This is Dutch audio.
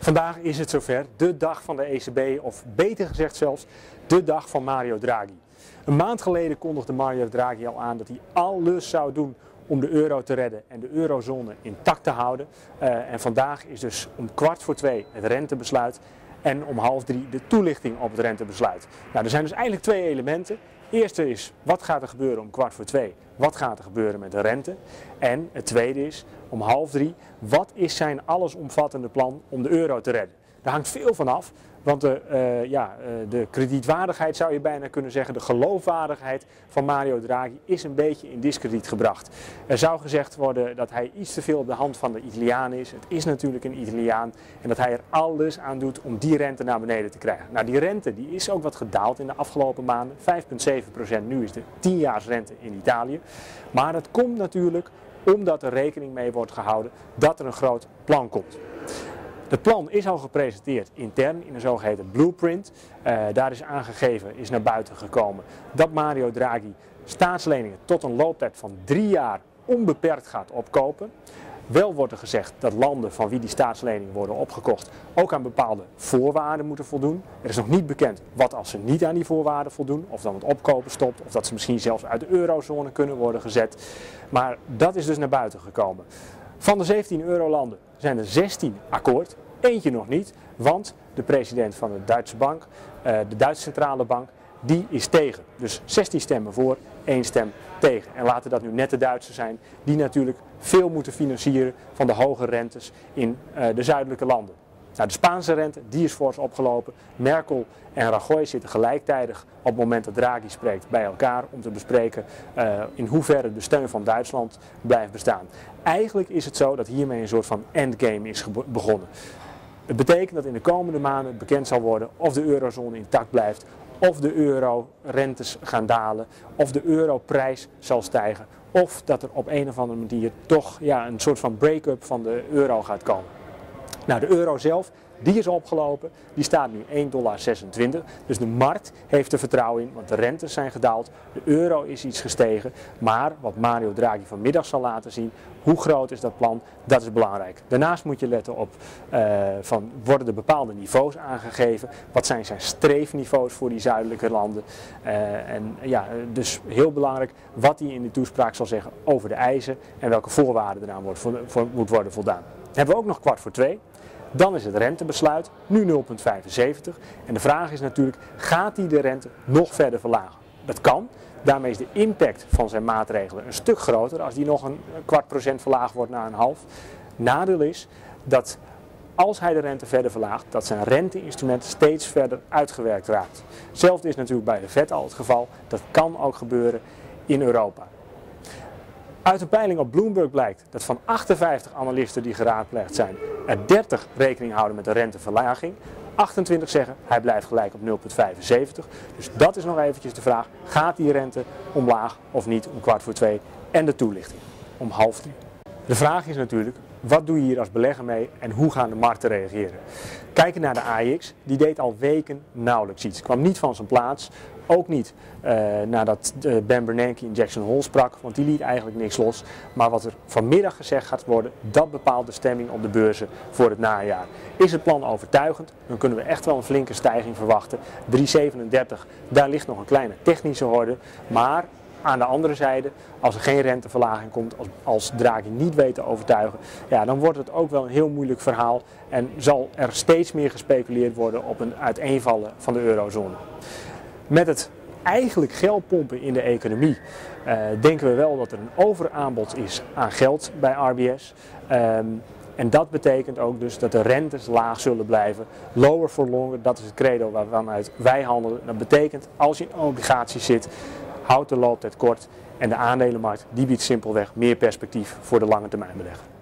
Vandaag is het zover, de dag van de ECB, of beter gezegd zelfs, de dag van Mario Draghi. Een maand geleden kondigde Mario Draghi al aan dat hij alles zou doen om de euro te redden en de eurozone intact te houden. Uh, en vandaag is dus om kwart voor twee het rentebesluit en om half drie de toelichting op het rentebesluit. Nou, er zijn dus eigenlijk twee elementen. Eerste is, wat gaat er gebeuren om kwart voor twee? Wat gaat er gebeuren met de rente? En het tweede is, om half drie, wat is zijn allesomvattende plan om de euro te redden? Daar hangt veel van af. Want de, ja, uh, de kredietwaardigheid zou je bijna kunnen zeggen, de geloofwaardigheid van Mario Draghi is een beetje in discrediet gebracht. Er zou gezegd worden dat hij iets te veel op de hand van de Italiaan is. Het is natuurlijk een Italiaan en dat hij er alles aan doet om die rente naar beneden te krijgen. Nou, die rente die is ook wat gedaald in de afgelopen maanden. 5,7% nu is de 10-jaarsrente in Italië. Maar dat komt natuurlijk omdat er rekening mee wordt gehouden dat er een groot plan komt. Het plan is al gepresenteerd intern in een zogeheten blueprint. Uh, daar is aangegeven, is naar buiten gekomen, dat Mario Draghi staatsleningen tot een looptijd van drie jaar onbeperkt gaat opkopen. Wel wordt er gezegd dat landen van wie die staatsleningen worden opgekocht ook aan bepaalde voorwaarden moeten voldoen. Er is nog niet bekend wat als ze niet aan die voorwaarden voldoen, of dan het opkopen stopt, of dat ze misschien zelfs uit de eurozone kunnen worden gezet. Maar dat is dus naar buiten gekomen. Van de 17 eurolanden zijn er 16 akkoord, eentje nog niet, want de president van de Duitse bank, uh, de Duitse centrale bank, die is tegen. Dus 16 stemmen voor, één stem tegen. En laten dat nu net de Duitsers zijn, die natuurlijk veel moeten financieren van de hoge rentes in uh, de zuidelijke landen. Nou, de Spaanse rente die is fors opgelopen. Merkel en Rajoy zitten gelijktijdig op het moment dat Draghi spreekt bij elkaar om te bespreken uh, in hoeverre de steun van Duitsland blijft bestaan. Eigenlijk is het zo dat hiermee een soort van endgame is begonnen. Het betekent dat in de komende maanden bekend zal worden of de eurozone intact blijft, of de euro-rentes gaan dalen, of de europrijs zal stijgen, of dat er op een of andere manier toch ja, een soort van break-up van de euro gaat komen. Nou, de euro zelf, die is opgelopen. Die staat nu 1,26 dollar. Dus de markt heeft er vertrouwen in, want de rentes zijn gedaald. De euro is iets gestegen. Maar wat Mario Draghi vanmiddag zal laten zien, hoe groot is dat plan, dat is belangrijk. Daarnaast moet je letten op, uh, van, worden er bepaalde niveaus aangegeven? Wat zijn zijn streefniveaus voor die zuidelijke landen? Uh, en ja, dus heel belangrijk wat hij in de toespraak zal zeggen over de eisen en welke voorwaarden eraan wordt, voor, moet worden voldaan. Hebben we ook nog kwart voor twee. Dan is het rentebesluit, nu 0,75. En de vraag is natuurlijk, gaat hij de rente nog verder verlagen? Dat kan. Daarmee is de impact van zijn maatregelen een stuk groter als die nog een kwart procent verlaagd wordt naar een half. Nadeel is dat als hij de rente verder verlaagt, dat zijn renteinstrument steeds verder uitgewerkt raakt. Hetzelfde is natuurlijk bij de Fed al het geval. Dat kan ook gebeuren in Europa. Uit een peiling op Bloomberg blijkt dat van 58 analisten die geraadpleegd zijn, er 30 rekening houden met een renteverlaging. 28 zeggen hij blijft gelijk op 0,75. Dus dat is nog eventjes de vraag. Gaat die rente omlaag of niet om kwart voor twee? En de toelichting om half drie. De vraag is natuurlijk, wat doe je hier als belegger mee en hoe gaan de markten reageren? Kijken naar de AX, die deed al weken nauwelijks iets. Kwam niet van zijn plaats, ook niet uh, nadat uh, Ben Bernanke in Jackson Hole sprak, want die liet eigenlijk niks los. Maar wat er vanmiddag gezegd gaat worden, dat bepaalt de stemming op de beurzen voor het najaar. Is het plan overtuigend, dan kunnen we echt wel een flinke stijging verwachten. 3,37, daar ligt nog een kleine technische horde, maar aan de andere zijde, als er geen renteverlaging komt, als, als niet weet te overtuigen, ja, dan wordt het ook wel een heel moeilijk verhaal en zal er steeds meer gespeculeerd worden op een uiteenvallen van de eurozone. Met het eigenlijk geld pompen in de economie uh, denken we wel dat er een overaanbod is aan geld bij RBS. Um, en dat betekent ook dus dat de rentes laag zullen blijven. Lower for longer, dat is het credo waarvanuit wij handelen. Dat betekent als je in obligaties zit, houdt de looptijd kort. En de aandelenmarkt die biedt simpelweg meer perspectief voor de lange termijn belegger.